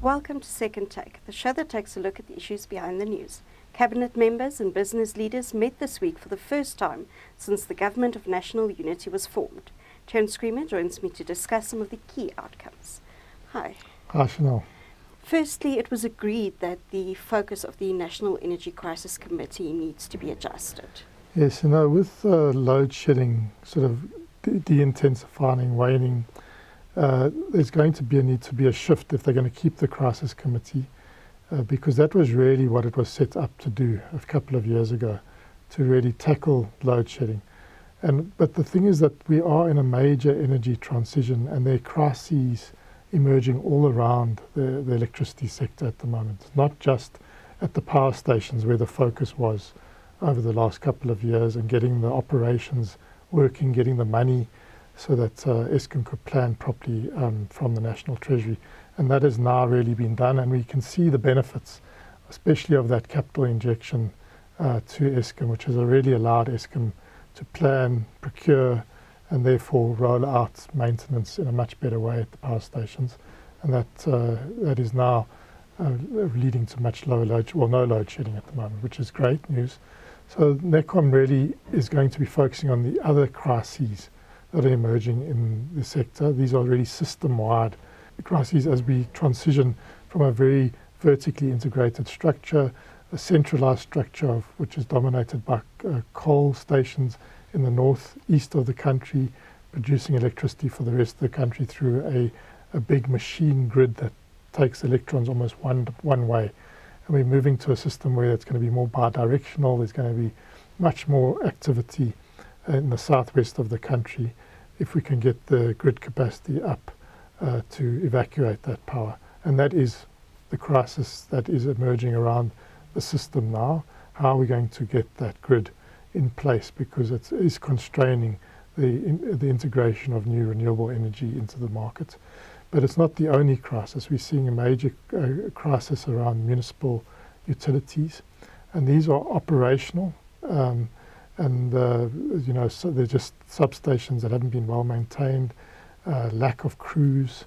Welcome to Second Take, the show that takes a look at the issues behind the news. Cabinet members and business leaders met this week for the first time since the Government of National Unity was formed. Terence Creamer joins me to discuss some of the key outcomes. Hi. Hi, Chanel. Firstly, it was agreed that the focus of the National Energy Crisis Committee needs to be adjusted. Yes, you know, with uh, load shedding sort of de intensifying, waning, uh, there's going to be a need to be a shift if they're going to keep the crisis committee, uh, because that was really what it was set up to do a couple of years ago, to really tackle load shedding. And but the thing is that we are in a major energy transition, and there are crises emerging all around the, the electricity sector at the moment, not just at the power stations where the focus was over the last couple of years and getting the operations working, getting the money so that uh, could plan properly um, from the National Treasury. And that has now really been done, and we can see the benefits, especially of that capital injection uh, to Eskom, which has already allowed Eskom to plan, procure, and therefore roll out maintenance in a much better way at the power stations. And that, uh, that is now uh, leading to much lower load, well, no load shedding at the moment, which is great news. So NECOM really is going to be focusing on the other crises that are emerging in the sector. These are really system-wide crises as we transition from a very vertically integrated structure, a centralized structure of, which is dominated by uh, coal stations in the north east of the country, producing electricity for the rest of the country through a, a big machine grid that takes electrons almost one one way. And we're moving to a system where it's going to be more bidirectional. There's going to be much more activity in the southwest of the country if we can get the grid capacity up uh, to evacuate that power. And that is the crisis that is emerging around the system now. How are we going to get that grid in place because it is constraining the, in, the integration of new renewable energy into the market. But it's not the only crisis. We're seeing a major uh, crisis around municipal utilities, and these are operational. Um, and uh, you know so they're just substations that haven't been well maintained, uh, lack of crews,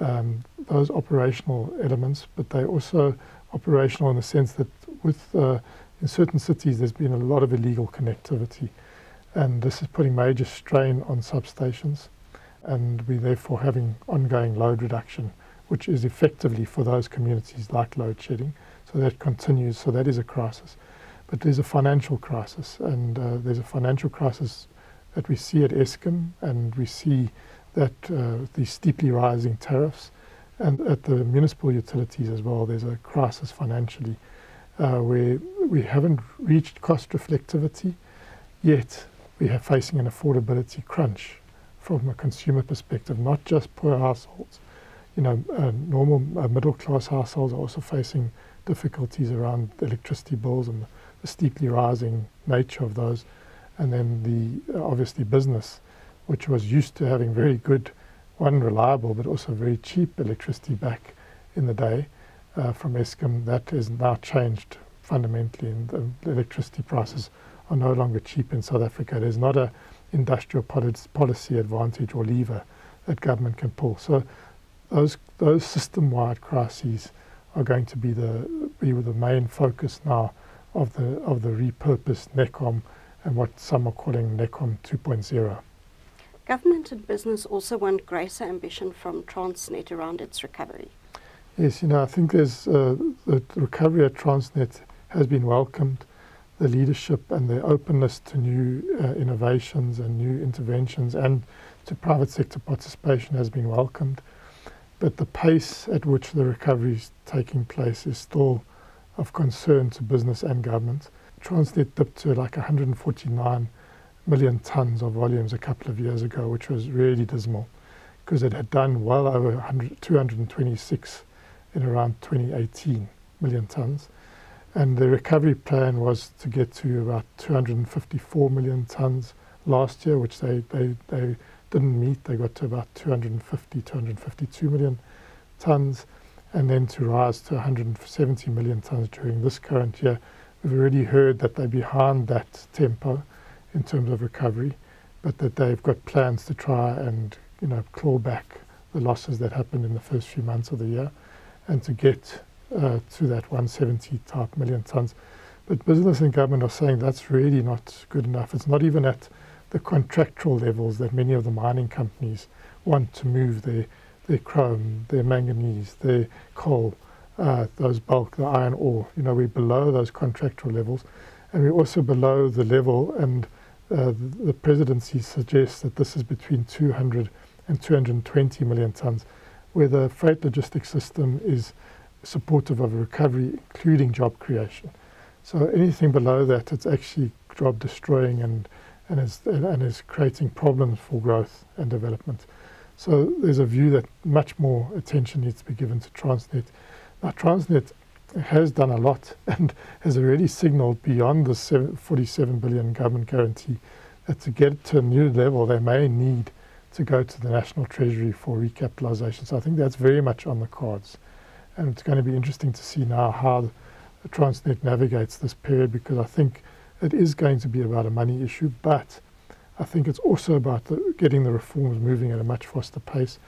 um, those operational elements. But they're also operational in the sense that with uh, in certain cities there's been a lot of illegal connectivity, and this is putting major strain on substations, and we're therefore having ongoing load reduction, which is effectively for those communities like load shedding. So that continues. So that is a crisis. But there's a financial crisis, and uh, there's a financial crisis that we see at Eskom, and we see that uh, the steeply rising tariffs, and at the municipal utilities as well, there's a crisis financially uh, where we haven't reached cost reflectivity, yet we are facing an affordability crunch from a consumer perspective, not just poor households. You know, uh, normal uh, middle class households are also facing difficulties around electricity bills and steeply rising nature of those, and then the uh, obviously business, which was used to having very good, one reliable but also very cheap electricity back in the day uh, from Eskom, that has now changed fundamentally, and the electricity prices are no longer cheap in South Africa. There's not a industrial policy advantage or lever that government can pull. So those those system-wide crises are going to be the be the main focus now of the of the repurposed NECOM and what some are calling NECOM 2.0. Government and business also want greater ambition from Transnet around its recovery. Yes, you know, I think there's uh, the recovery at Transnet has been welcomed. The leadership and the openness to new uh, innovations and new interventions and to private sector participation has been welcomed. But the pace at which the recovery is taking place is still of concern to business and government. Transnet dipped to like 149 million tons of volumes a couple of years ago, which was really dismal because it had done well over 226 in around 2018 million tons. And the recovery plan was to get to about 254 million tons last year, which they, they, they didn't meet. They got to about 250, 252 million tons and then to rise to 170 million tons during this current year. We've already heard that they're behind that tempo in terms of recovery, but that they've got plans to try and you know claw back the losses that happened in the first few months of the year. and to get uh, to that 170 type million tons. But business and government are saying that's really not good enough. It's not even at the contractual levels that many of the mining companies want to move their, their chrome, their manganese, their coal, uh, those bulk, the iron ore. You know, we're below those contractual levels. And we're also below the level, and uh, the, the presidency suggests that this is between 200 and 220 million tons, where the freight logistics system is supportive of a recovery, including job creation. So anything below that, it's actually job destroying and and is and is creating problems for growth and development. So there's a view that much more attention needs to be given to Transnet. Now Transnet has done a lot and has already signalled beyond the 47 billion government guarantee that to get to a new level, they may need to go to the National Treasury for recapitalisation. So I think that's very much on the cards. And it's going to be interesting to see now how Transnet navigates this period because I think it is going to be about a money issue, but I think it's also about the, getting the reforms moving at a much faster pace.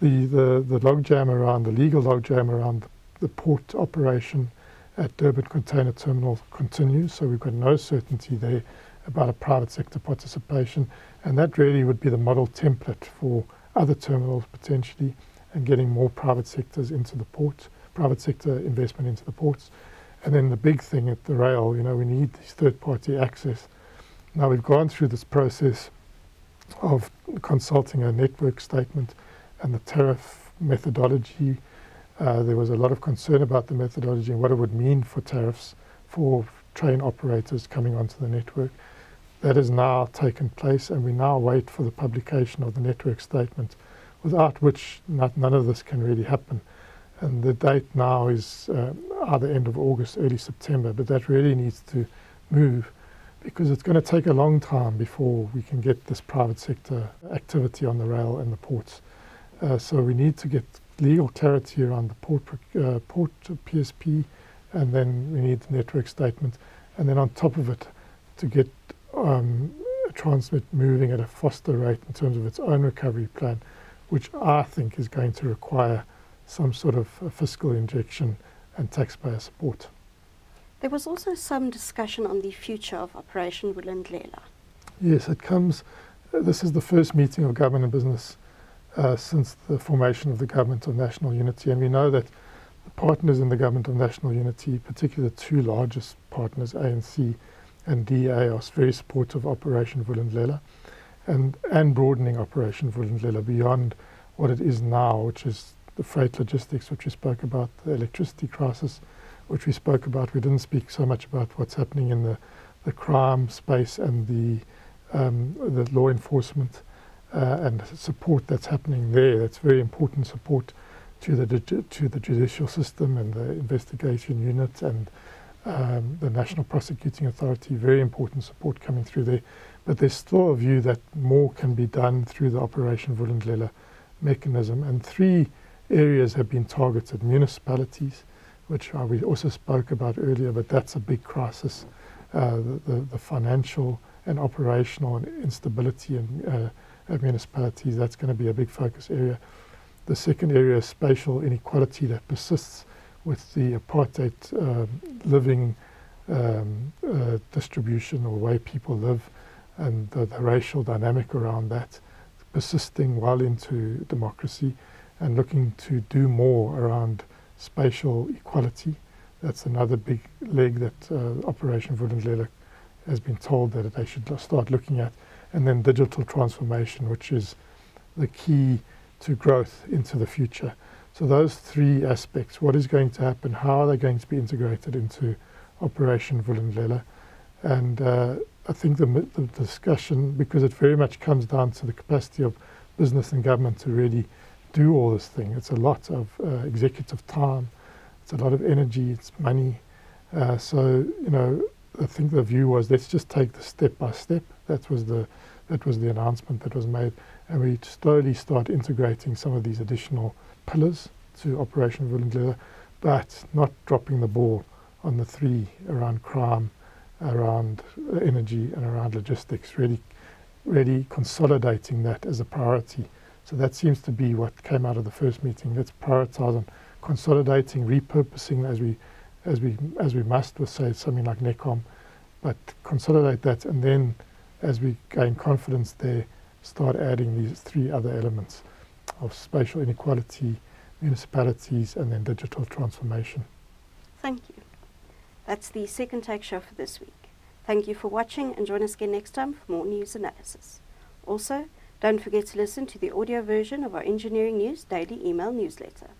The, the, the logjam around, the legal logjam around the port operation at Durban Container Terminal continues, so we've got no certainty there about a private sector participation, and that really would be the model template for other terminals potentially and getting more private sectors into the port, private sector investment into the ports. And then the big thing at the rail, you know, we need this third party access. Now we've gone through this process of consulting a network statement and the tariff methodology. Uh, there was a lot of concern about the methodology and what it would mean for tariffs for train operators coming onto the network. That has now taken place, and we now wait for the publication of the network statement, without which not, none of this can really happen and the date now is uh, either end of August, early September, but that really needs to move because it's going to take a long time before we can get this private sector activity on the rail and the ports. Uh, so we need to get legal clarity around the port, uh, port PSP, and then we need the network statement, and then on top of it, to get um, Transnet moving at a faster rate in terms of its own recovery plan, which I think is going to require some sort of fiscal injection and taxpayer support. There was also some discussion on the future of Operation Vulindlela. Yes, it comes. Uh, this is the first meeting of government and business uh, since the formation of the Government of National Unity, and we know that the partners in the Government of National Unity, particularly the two largest partners, ANC and DA, are very supportive of Operation Vulindlela and, and broadening Operation Vulindlela beyond what it is now, which is the freight logistics, which we spoke about, the electricity crisis, which we spoke about. We didn't speak so much about what's happening in the, the crime space and the, um, the law enforcement uh, and support that's happening there. That's very important support to the, to the judicial system and the investigation unit and um, the National Prosecuting Authority. Very important support coming through there. But there's still a view that more can be done through the Operation Vulindlela mechanism. And three areas have been targeted municipalities, which uh, we also spoke about earlier, but that's a big crisis. Uh, the, the, financial and operational instability in uh, municipalities, that's going to be a big focus area. The second area is spatial inequality that persists with the apartheid uh, living um, uh, distribution or way people live and the, the racial dynamic around that persisting well into democracy and looking to do more around spatial equality. That's another big leg that uh, Operation Vulindlela has been told that they should start looking at. And then digital transformation, which is the key to growth into the future. So those three aspects, what is going to happen, how are they going to be integrated into Operation Vulindlela? And uh, I think the, the discussion, because it very much comes down to the capacity of business and government to really do all this thing. It's a lot of uh, executive time, it's a lot of energy, it's money. Uh, so you know, I think the view was let's just take this step by step. That was the that was the announcement that was made, and we slowly start integrating some of these additional pillars to Operation Vulindlela, but not dropping the ball on the three around crime, around energy, and around logistics. Really, really consolidating that as a priority so that seems to be what came out of the first meeting. Let's prioritize on consolidating, repurposing as we as we as we must with say something like NECOM, but consolidate that and then as we gain confidence there, start adding these three other elements of spatial inequality, municipalities, and then digital transformation. Thank you. That's the second take show for this week. Thank you for watching and join us again next time for more news analysis. Also, don't forget to listen to the audio version of our Engineering News daily email newsletter.